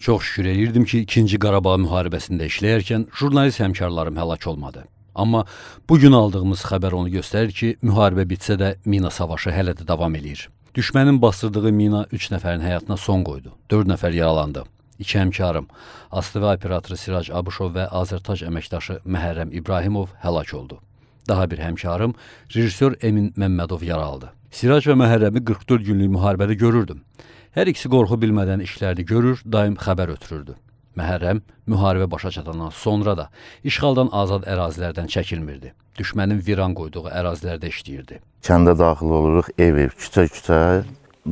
Çox şükür eləyirdim ki, 2-ci Qarabağ müharibəsində işləyərkən jurnalist həmkarlarım həlak olmadı. Amma bu gün aldığımız xəbər onu göstərir ki, müharibə bitsə də mina savaşı hələ də davam eləyir. Düşmənin basdırdığı mina 3 nəfərin həyatına son qoydu. 4 nəfər yaralandı. İki həmkarım, ASTV operatoru Sirac Abuşov və Azərtac əməkdaşı Məhərrəm İbrahimov həlak oldu. Daha bir həmkarım, rejissor Emin Məmmədov yaralandı. Sirac və Məhərrəmi 44 günlük müharibədə görürdüm. Hər ikisi qorxu bilmədən işlərdi görür, daim xəbər ötürürdü. Məhərrəm müharibə başa çatandan sonra da işğaldan azad ərazilərdən çəkilmirdi. Düşmənin viran qoyduğu ərazilərdə işləyirdi. Kəndə daxil oluruq, ev-ev, küçə-küçə,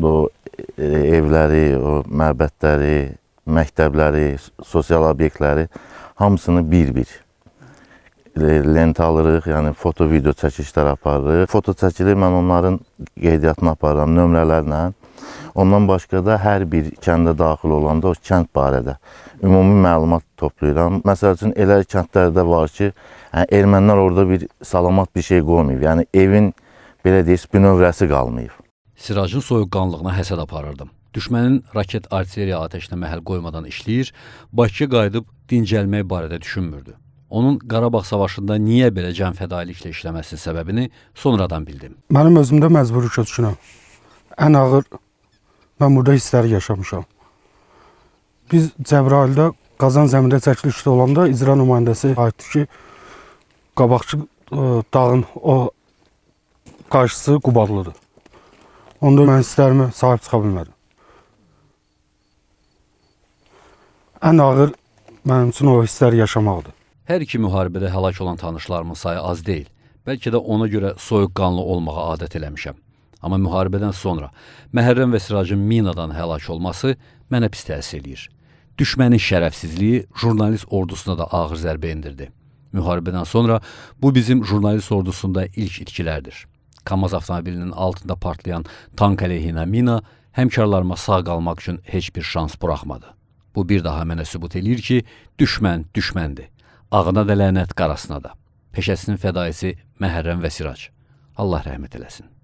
o e, evləri, o məbədləri, məktəbləri, sosial obyektləri hamısını bir-bir lent alırıq, yəni foto, video çəkilişlər aparırıq. Foto çəkilir, mən onların qeydiyyatını aparıram nömrələrlə. Ondan başqa da hər bir kəndə daxil olanda o kənd barədə ümumi məlumat toplayıram. Məsəl üçün elə kəndlərdə var ki, yəni ermənilər orada bir salamat bir şey qoymayıb. Yəni evin belə deyək, bünövrəsi qalmayıb. Siracın soyuqqanlığına həsəd aparırdım. Düşmənin raket artilleriya atəşinə məhəl qoymadan işləyir, Bakıya qayıdıb dincəlmək barədə düşünmürdü. Onun Qarabağ savaşında niyə belə can fədailiklə işləməsinin səbəbini sonradan bildim. Mənim özümdə məcburi köçkünəm. Ən ağır Mən burada hissləri yaşamışam. Biz Cəbrayılda Qazan zəmində çəkilişdə olanda icra nümayəndəsi aiddir ki, qabaqçı ə, dağın o qarşısı Qubadlıdır. Onda mən hisslərimə sahib çıxa bilmədim. Ən ağır mənim üçün o hissləri yaşamaqdır. Hər iki müharibədə həlak olan tanışlarımın sayı az deyil. Bəlkə də ona görə soyuqqanlı olmağa adət eləmişəm. Amma müharibədən sonra Məhərrəm və Siracın minadan həlak olması mənə pis təsir eləyir. Düşmənin şərəfsizliyi jurnalist ordusuna da ağır zərbə endirdi. Müharibədən sonra bu bizim jurnalist ordusunda ilk itkilərdir. KAMAZ avtomobilinin altında partlayan tank əleyhinə mina həmkarlarıma sağ qalmaq üçün heç bir şans buraxmadı. Bu bir daha mənə sübut eləyir ki, düşmən düşməndir. Ağına da lənət, qarasına da. Peşəsinin fədaisi Məhərrəm və Sirac. Allah rəhmət eləsin.